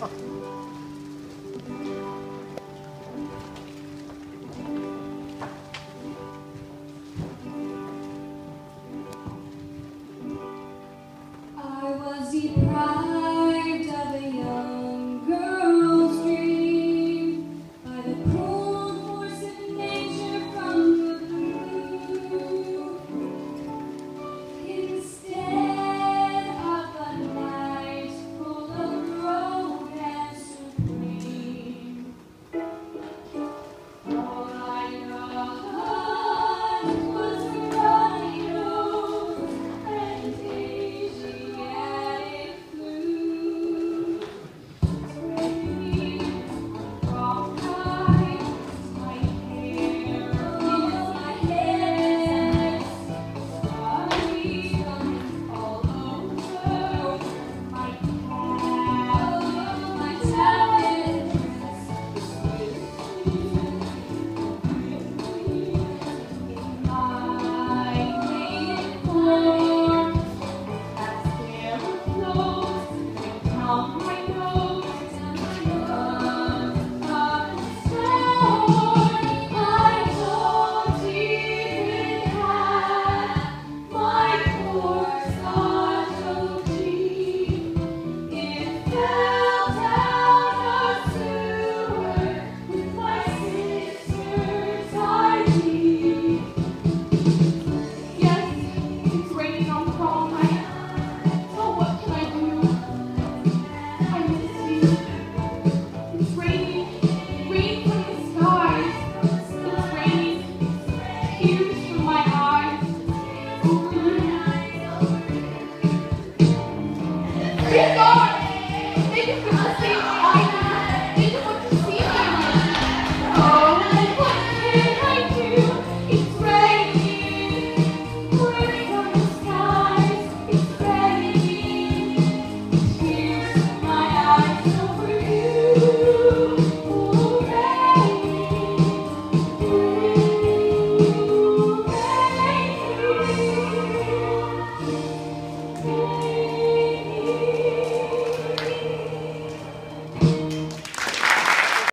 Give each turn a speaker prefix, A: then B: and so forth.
A: I was deprived.